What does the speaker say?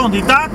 E tá?